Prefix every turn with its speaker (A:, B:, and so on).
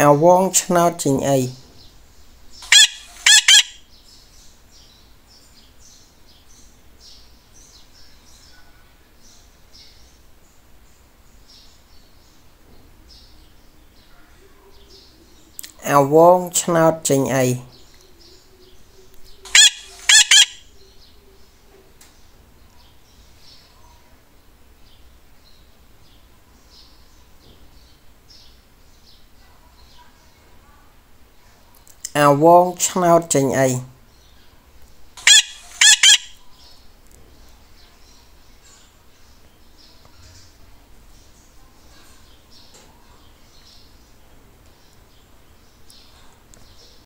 A: អាវងឆ្នោតចេញអីអាវងឆ្នោតចេញអី អាវងឆ្នោតចេញអី